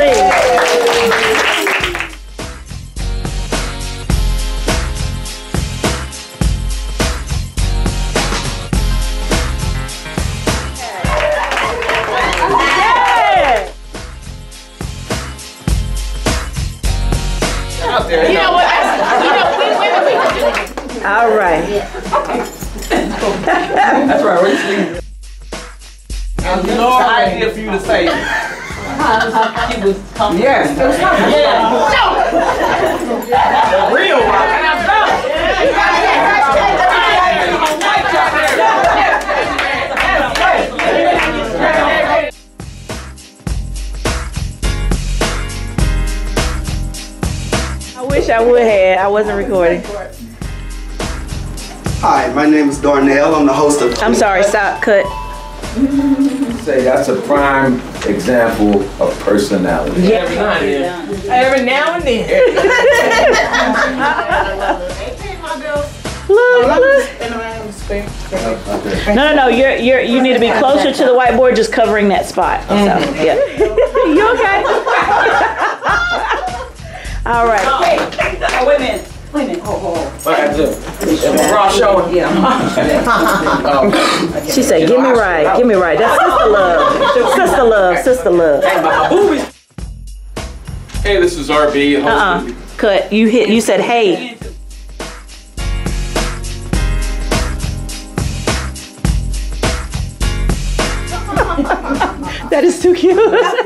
please. Yeah. You know what? You know, we women, we can do All right. That's right, where you sleeping? It's no idea for you to say. She was comfortable. Yes. Real rock. And I'm I wish I would have. I wasn't recording. Hi, my name is Darnell. I'm the host of. I'm sorry. Stop. Cut. Say that's a prime example of personality. Every now and then. Every now and then. Look, look. No, no, no. You're you're you need to be closer to the whiteboard, just covering that spot. So mm-hmm. yeah. you okay? All right. Oh, wait a minute. Wait a minute. Hold, hold, hold. What I do? If Raw showing. Yeah. Oh. She said, "Give me right, give me right." That's sister love, sister love, love. My boobies. Hey, this is RB. Uh-uh. Cut. You hit. You said, "Hey." That is too cute.